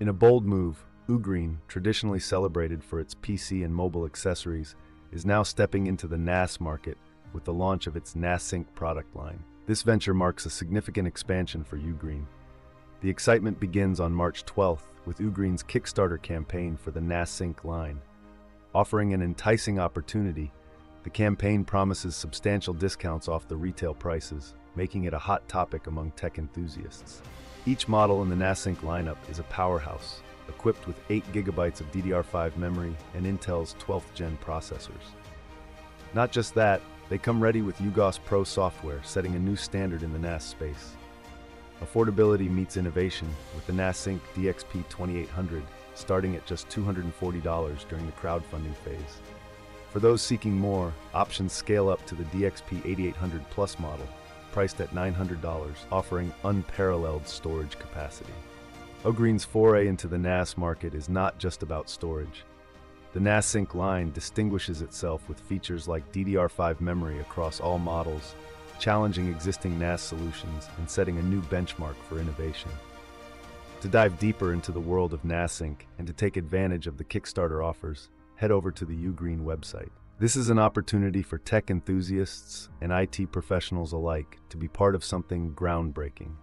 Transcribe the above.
In a bold move, Ugreen, traditionally celebrated for its PC and mobile accessories, is now stepping into the NAS market with the launch of its NASync product line. This venture marks a significant expansion for Ugreen. The excitement begins on March 12th with Ugreen's Kickstarter campaign for the NASync line. Offering an enticing opportunity, the campaign promises substantial discounts off the retail prices, making it a hot topic among tech enthusiasts. Each model in the NASync lineup is a powerhouse, equipped with 8 gigabytes of DDR5 memory and Intel's 12th gen processors. Not just that, they come ready with UGOS Pro software, setting a new standard in the NAS space. Affordability meets innovation with the NASync DXP 2800 starting at just $240 during the crowdfunding phase. For those seeking more, options scale up to the DXP 8800 Plus model, priced at $900, offering unparalleled storage capacity. Ugreen's foray into the NAS market is not just about storage. The NASync line distinguishes itself with features like DDR5 memory across all models, challenging existing NAS solutions and setting a new benchmark for innovation. To dive deeper into the world of NASync and to take advantage of the Kickstarter offers, head over to the Ugreen website. This is an opportunity for tech enthusiasts and IT professionals alike to be part of something groundbreaking.